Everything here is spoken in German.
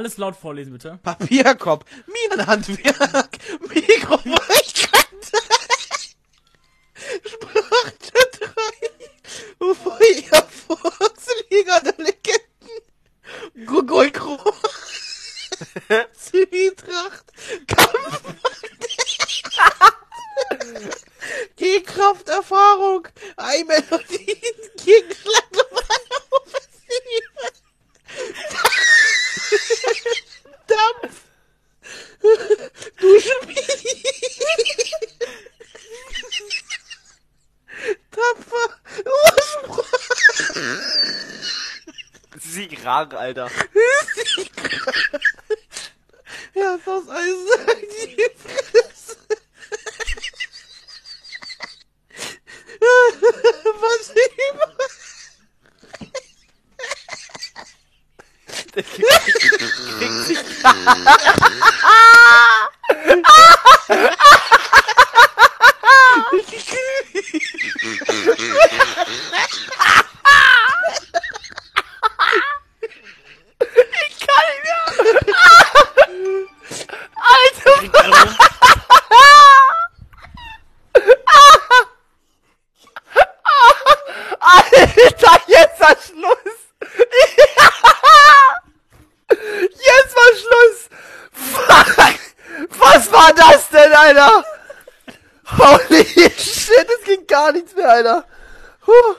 Alles laut vorlesen, bitte. Papierkorb, Minenhandwerk, Mikrowolkante, Sprache 3, Feuerfuchs, Liga der Legenden, Gogolkro, Zwietracht, Kampf, Gehkrafterfahrung, Eimelodien, Gegenschlag, Sigrang, Alter. Herz aus Eisen, die Fresse. Was über? Der kriegt sich. Alter. Alter, jetzt war Schluss. Jetzt war Schluss. Fuck. Was war das denn, Alter? Holy shit, es ging gar nichts mehr, Alter. Huh.